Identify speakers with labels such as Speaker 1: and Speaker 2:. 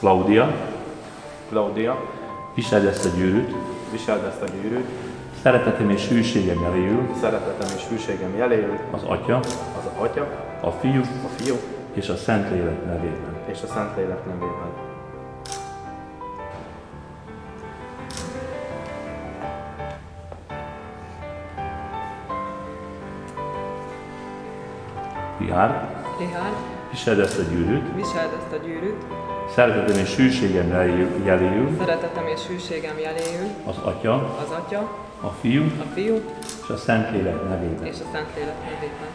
Speaker 1: Klaudia,
Speaker 2: Klaudia,
Speaker 1: viseld ezt a gyűrűt,
Speaker 2: viseld ezt a gyűrűt,
Speaker 1: szeretetem és hűségem jeléül.
Speaker 2: Szeretetem és hűségem jeléül,
Speaker 1: az Atya,
Speaker 2: az Atya,
Speaker 1: a Fiú.
Speaker 2: A Fiú.
Speaker 1: És a Szentlélek nevében.
Speaker 2: és a Szentlélek nevében.
Speaker 1: Richard,
Speaker 3: Richard,
Speaker 1: viseld ezt a gyűrűt,
Speaker 3: viseld ezt a gyűrűt,
Speaker 1: szeretetem és hűségem jeléül-
Speaker 3: szeretetem és hűségem jeléül,
Speaker 1: az Atya,
Speaker 3: az Atya,
Speaker 1: a Fiú.
Speaker 3: A Fiú.
Speaker 1: És a Szentlélek nevében.
Speaker 3: és a Szentlélek nevében.